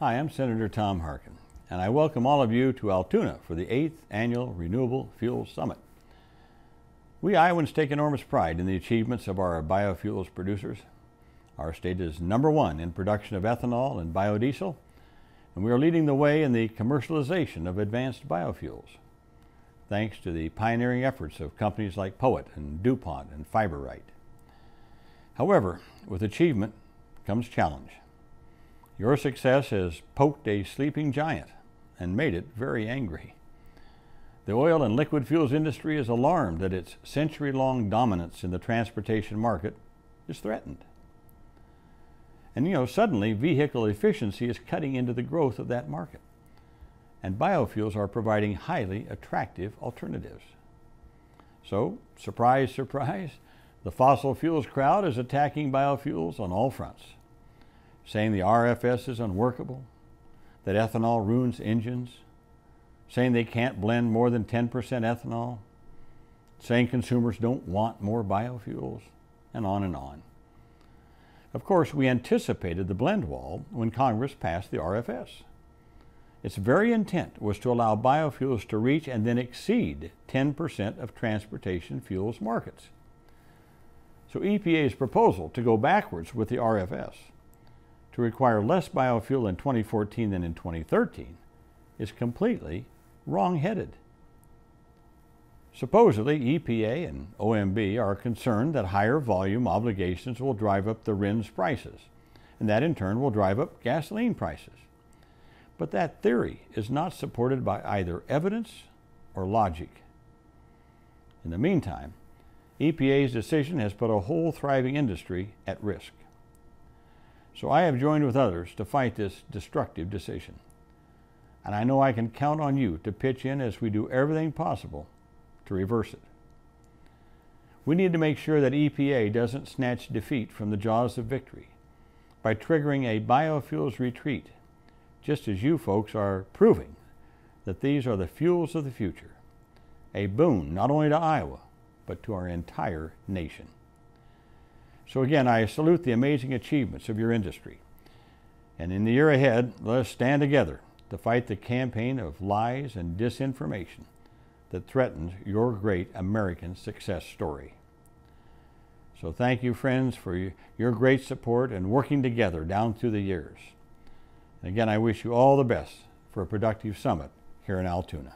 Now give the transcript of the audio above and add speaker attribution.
Speaker 1: Hi, I'm Senator Tom Harkin, and I welcome all of you to Altoona for the 8th Annual Renewable Fuels Summit. We Iowans take enormous pride in the achievements of our biofuels producers. Our state is number one in production of ethanol and biodiesel, and we are leading the way in the commercialization of advanced biofuels, thanks to the pioneering efforts of companies like POET and DuPont and Fiber-Rite. However, with achievement comes challenge. Your success has poked a sleeping giant and made it very angry. The oil and liquid fuels industry is alarmed that its century long dominance in the transportation market is threatened. And you know, suddenly vehicle efficiency is cutting into the growth of that market. And biofuels are providing highly attractive alternatives. So, surprise, surprise, the fossil fuels crowd is attacking biofuels on all fronts saying the RFS is unworkable, that ethanol ruins engines, saying they can't blend more than 10% ethanol, saying consumers don't want more biofuels, and on and on. Of course, we anticipated the blend wall when Congress passed the RFS. Its very intent was to allow biofuels to reach and then exceed 10% of transportation fuels markets. So EPA's proposal to go backwards with the RFS to require less biofuel in 2014 than in 2013 is completely wrong-headed. Supposedly, EPA and OMB are concerned that higher volume obligations will drive up the RINs prices, and that in turn will drive up gasoline prices. But that theory is not supported by either evidence or logic. In the meantime, EPA's decision has put a whole thriving industry at risk. So I have joined with others to fight this destructive decision. And I know I can count on you to pitch in as we do everything possible to reverse it. We need to make sure that EPA doesn't snatch defeat from the jaws of victory by triggering a biofuels retreat, just as you folks are proving that these are the fuels of the future, a boon not only to Iowa, but to our entire nation. So again, I salute the amazing achievements of your industry. And in the year ahead, let us stand together to fight the campaign of lies and disinformation that threatens your great American success story. So thank you, friends, for your great support and working together down through the years. And again, I wish you all the best for a productive summit here in Altoona.